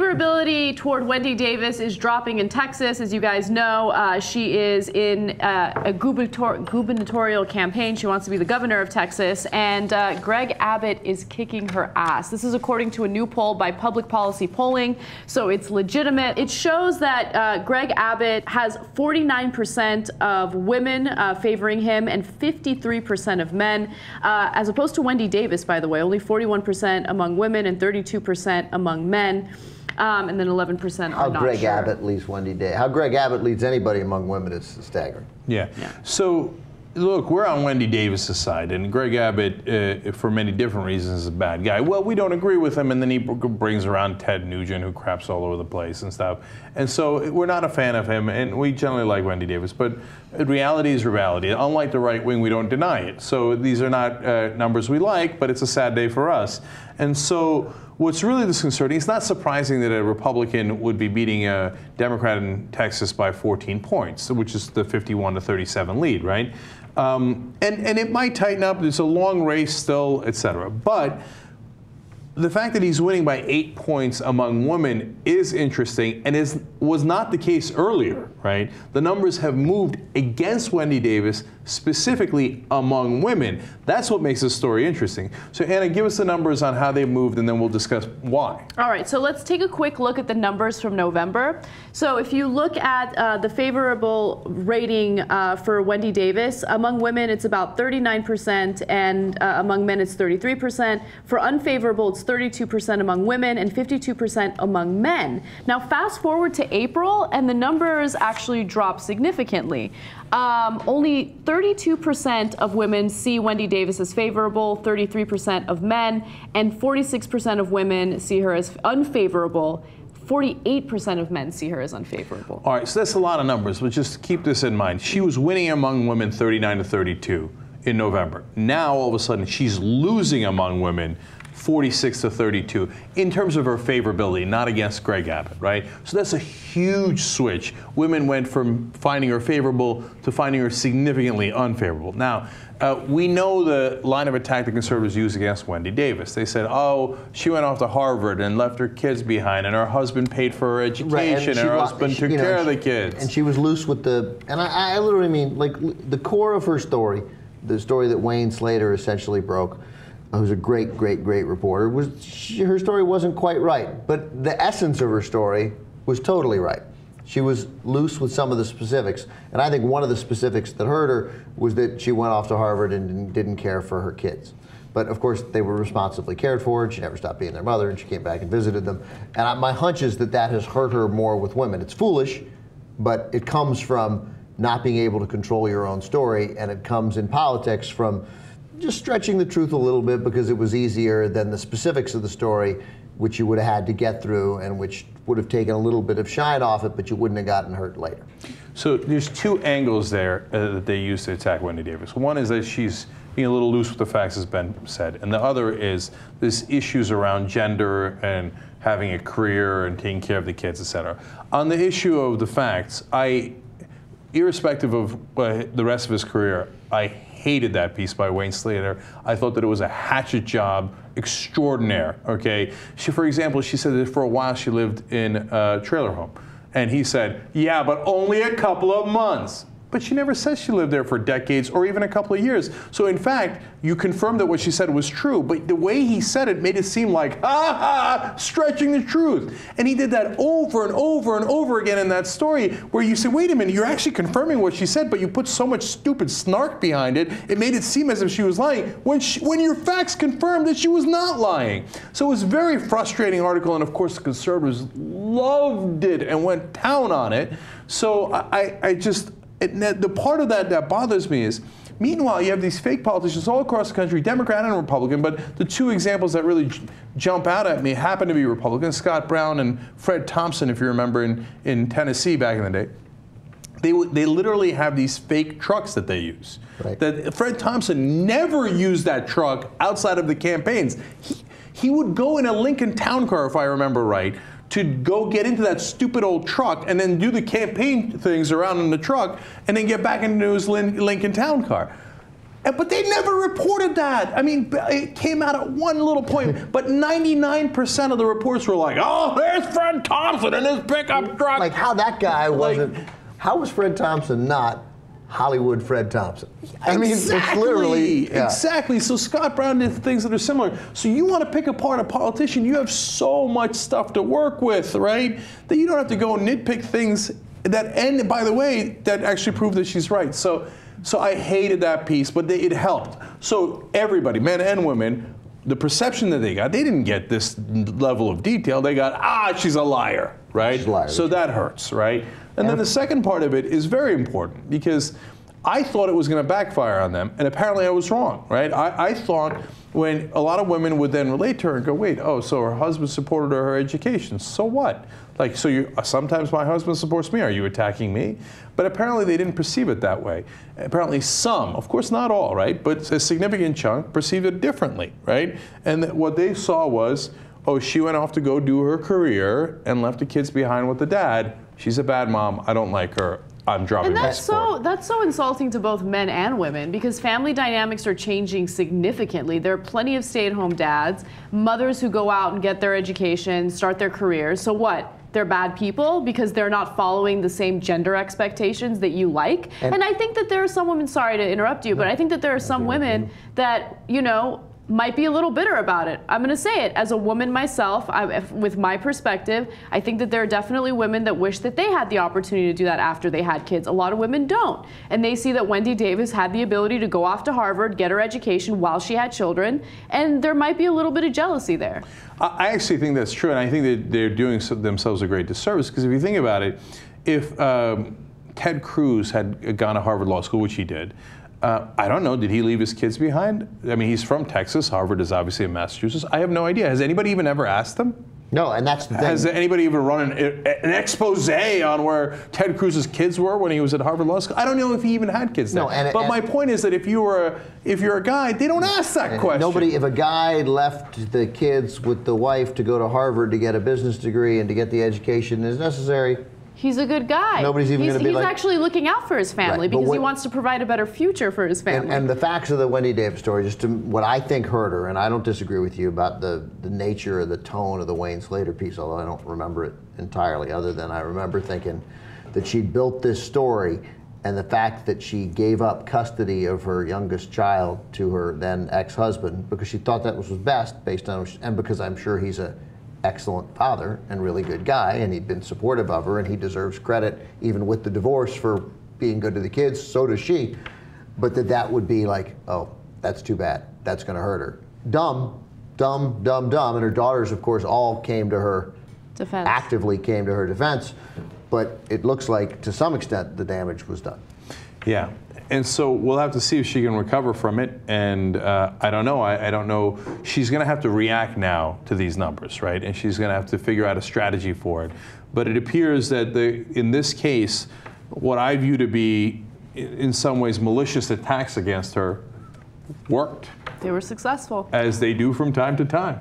favorability toward Wendy Davis is dropping in Texas. As you guys know, uh, she is in uh, a gubernator- gubernatorial campaign. She wants to be the governor of Texas. And uh, Greg Abbott is kicking her ass. This is according to a new poll by Public Policy Polling. So it's legitimate. It shows that uh, Greg Abbott has 49% of women uh, favoring him and 53% of men, uh, as opposed to Wendy Davis, by the way, only 41% among women and 32% among men. Um, and then 11% How are not Greg sure. Abbott leads Wendy Day. How Greg Abbott leads anybody among women is staggering. Yeah. So, look, we're on Wendy Davis's side, and Greg Abbott, uh, for many different reasons, is a bad guy. Well, we don't agree with him, and then he brings around Ted Nugent, who craps all over the place and stuff. And so, we're not a fan of him, and we generally like Wendy Davis. But reality is reality. Unlike the right wing, we don't deny it. So, these are not uh, numbers we like, but it's a sad day for us. And so, What's really disconcerting, it's not surprising that a Republican would be beating a Democrat in Texas by 14 points, which is the 51 to 37 lead, right? Um, and, and it might tighten up. It's a long race still, et cetera. But the fact that he's winning by eight points among women is interesting and is was not the case earlier, right? The numbers have moved against Wendy Davis specifically among women. That's what makes this story interesting. So Ana, give us the numbers on how they moved and then we'll discuss why. All right, so let's take a quick look at the numbers from November. So if you look at uh, the favorable rating uh, for Wendy Davis, among women it's about 39%, and uh, among men it's 33%. For unfavorable, it's 32% among women and 52% among men. Now, fast forward to April, and the numbers actually drop significantly. Um, only 32% of women see Wendy Davis as favorable, 33% of men, and 46% of women see her as unfavorable. 48% of men see her as unfavorable. All right, so that's a lot of numbers, but just keep this in mind. She was winning among women 39 to 32 in November. Now, all of a sudden, she's losing among women 46 to 32 in terms of her favorability, not against Greg Abbott, right? So that's a huge switch. Women went from finding her favorable to finding her significantly unfavorable. Now, uh, we know the line of attack the conservatives used against Wendy Davis. They said, oh, she went off to Harvard and left her kids behind, and her husband paid for her education, Right, and, she her husband she- took you know, care of the kids. And she was loose with the, and I, I literally mean, like, the core of her story, the story that Wayne Slater essentially broke, who's a great, great, great reporter, was she, her story wasn't quite right. But the essence of her story was totally right. She was loose with some of the specifics. And I think one of the specifics that hurt her was that she went off to Harvard and didn't, care for her kids. But of course, they were responsibly cared for, and she never stopped being their mother, and she came back and visited them. And I, my hunch is that that has hurt her more with women. It's foolish, but it comes from not being able to control your own story, and it comes in politics from just stretching the truth a little bit because it was easier than the specifics of the story, which you would have had to get through and which would have taken a little bit of shine off it, but you wouldn't have gotten hurt later. So there's two angles there uh, that they use to attack Wendy Davis. One is that she's being a little loose with the facts, as Ben said, and the other is this issues around gender and having a career and taking care of the kids, et cetera. On the issue of the facts, I, irrespective of uh, the rest of his career, I hated that piece by Wayne Slater. I thought that it was a hatchet job extraordinaire. Okay, she, for example, she said that for a while she lived in a trailer home. And he said, Yeah, but only a couple of months. But she never says she lived there for decades or even a couple of years. So, in fact, you confirmed that what she said was true. But the way he said it made it seem like, ha ha, stretching the truth. And he did that over and over and over again in that story where you say, Wait a minute, you're actually confirming what she said, but you put so much stupid snark behind it, it made it seem as if she was lying when, she, when your facts confirmed that she was not lying. So, it was a very frustrating article. And of course, the conservatives loved it and went down on it. So, I- I just, it, the part of that that bothers me is, meanwhile, you have these fake politicians all across the country, Democrat and Republican, but the two examples that really j- jump out at me happen to be Republicans, Scott Brown and Fred Thompson, if you remember, in, in Tennessee back in the day. They, they literally have these fake trucks that they use. Right. That Fred Thompson never used that truck outside of the campaigns. He, he would go in a Lincoln Town Car, if I remember right, to go get into that stupid old truck and then do the campaign things around in the truck and then get back into his Lincoln Town Car. But they never reported that. I mean, it came out at one little point, but 99% of the reports were like, oh, there's Fred Thompson in his pickup truck. Like how that guy wasn't. how was Fred Thompson not Hollywood Fred Thompson? I mean, it's literally yeah. exactly. So Scott Brown did things that are similar. So you want to pick apart a politician, you have so much stuff to work with, right? That you don't have to go and nitpick things that and by the way, that actually prove that she's right. So so I hated that piece, but they, it helped. So everybody, men and women, the perception that they got, they didn't get this level of detail. They got, ah, she's a liar, right? She's a liar. So that hurts, right? And then the second part of it is very important because I thought it was going to backfire on them, and apparently I was wrong, right? I, I thought when a lot of women would then relate to her and go, wait, oh, so her husband supported her education. So what? Like, so you uh, sometimes my husband supports me. Are you attacking me? But apparently they didn't perceive it that way. Apparently some, of course not all, right? But a significant chunk perceived it differently, right? And that what they saw was, oh, she went off to go do her career and left the kids behind with the dad. She's a bad mom. I don't like her. I'm dropping And my that's so that's so insulting to both men and women because family dynamics are changing significantly. There are plenty of stay-at-home dads, mothers who go out and get their education, start their careers. So what? They're bad people because they're not following the same gender expectations that you like. And- And, I think that there are some women. Sorry to interrupt you, but I think that there are some women that you know might be a little bitter about it. I'm going to say it as a woman myself, I, with my perspective. I think that there are definitely women that wish that they had the opportunity to do that after they had kids. A lot of women don't, and they see that Wendy Davis had the ability to go off to Harvard, get her education while she had children, and there might be a little bit of jealousy there. I I actually think that's true, and I think that they're doing themselves a great disservice because if you think about it, if um, Ted Cruz had gone to Harvard Law School, which he did, uh, I don't know, did he leave his kids behind? I mean, he's from Texas. Harvard is obviously in Massachusetts. I have no idea. Has anybody even ever asked them? No, and that's the thing. Has anybody even run an, an expose on where Ted Cruz's kids were when he was at Harvard Law School? I don't know if he even had kids there. No, and- but and- my point is that if you were a, if you're a guy, they don't ask that question. Nobody, if a guy left the kids with the wife to go to Harvard to get a business degree and to get the education is necessary, He's a good guy. Nobody's even he's, gonna be he's like- actually looking out for his family Right, because he wants to provide a better future for his family. And, and the facts of the Wendy Davis story, just to, what I think hurt her, and I don't disagree with you about the, the nature or the tone of the Wayne Slater piece, although I don't remember it entirely, other than I remember thinking that she built this story and the fact that she gave up custody of her youngest child to her then ex-husband because she thought that was was best based on and because I'm sure he's a excellent father and really good guy and he'd been supportive of her and he deserves credit even with the divorce for being good to the kids so does she but that that would be like, oh, that's too bad. That's going to hurt her. Dumb, dumb, dumb, dumb. And her daughters, of course, all came to her, Defense. actively came to her defense. But it looks like to some extent the damage was done. Yeah, and so we'll have to see if she can recover from it. And uh, I don't know. I, I don't know. She's going to have to react now to these numbers, right? And she's going to have to figure out a strategy for it. But it appears that the in this case, what I view to be in some ways malicious attacks against her worked, they were successful. as they do from time to time.